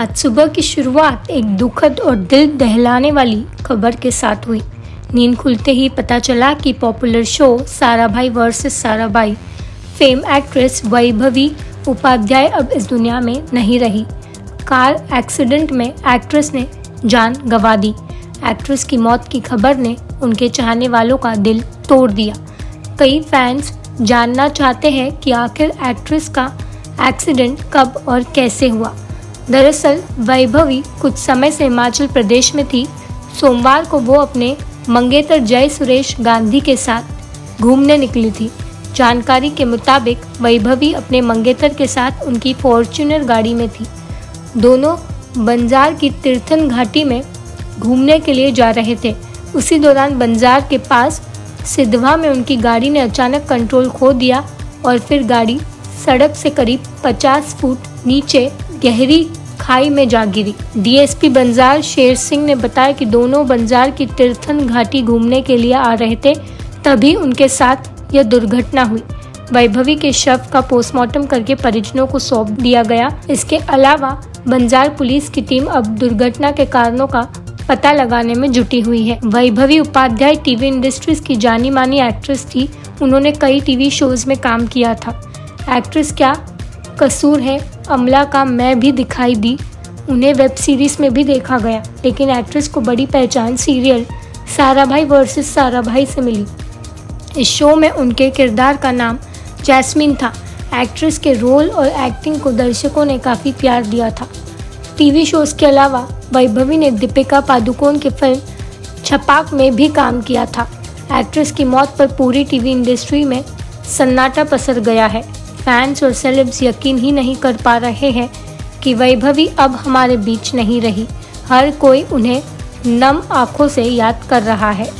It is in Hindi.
आज सुबह की शुरुआत एक दुखद और दिल दहलाने वाली खबर के साथ हुई। नींद खुलते ही पता चला कि popular show Sara Sarabhai versus Sarabhai fame actress Vaibhavi Upadhyay अब इस दुनिया में नहीं रही। कार एक्सीडेंट में एक्ट्रेस ने जान गंवा दी। एक्ट्रेस की मौत की खबर ने उनके चाहने वालों का दिल तोड़ दिया। कई फैंस जानना चाहते हैं कि आखिर एक्ट्रेस का एक्सीडेंट कब और कैसे हुआ। दरअसल, वैभवी कुछ समय से हिमाचल प्रदेश में थी। सोमवार को वो अपने मंगेतर जय सुरेश गांधी के साथ घूमने निकली थी। जानकारी के मुताबिक, वैभवी अपने मंगेतर के साथ उनकी फॉर्च्यूनर गाड़ी में थी। दोनों बंजार की तीर्थन घाटी में घूमने के लिए जा रहे थे। उसी दौरान बंजार के पास सिद्धवा में उनकी गाड़ी ने अचानक कंट्रोल खो दिया और फिर गाड़ी सड़क से करीब 50 फुट नीचे गहरी खाई में जा गिरी। डीएसपी बंजार शेर सिंह ने बताया कि दोनों बंजार की तीर्थन घाटी घूमने के लिए आ रहे थे, तभी उनके साथ यह दुर्घटना हुई। वैभवी के शव का पोस्टमार्टम करके परिजनों को सौंप दिया गया। इसके अलावा बंजार पुलिस की टीम अब दुर्घटना के कारणों का पता लगाने में जुटी हुई है। वैभवी उपाध्याय टीवी इंडस्ट्रीज़ की जानी मानी एक्ट्रेस थी। उन्होंने कई टीवी शोज़ में काम किया था। एक्ट्रेस क्या कसूर है? अमला का मैं भी दिखाई दी। उन्हें वेब सीरीज़ में भी देखा गया, लेकिन एक्ट्रेस को बड़ी पहचान सीरियल सारा भाई वर्सेस सारा भाई से मिली। इस शो में उनके किरदार का नाम जैस्मिन था। एक्ट्रेस के रोल और एक्टिंग को दर्शकों ने काफ़ी प्यार दिया था। टीवी शोज़ के अलावा वैभवी ने दीपिका पादुकोण की फ़िल्म छपाक में भी काम किया था। एक्ट्रेस की मौत पर पूरी टीवी इंडस्ट्री में सन्नाटा पसर गया है। फैंस और सेलेब्स यकीन ही नहीं कर पा रहे हैं कि वैभवी अब हमारे बीच नहीं रही। हर कोई उन्हें नम आँखों से याद कर रहा है।